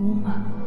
woman.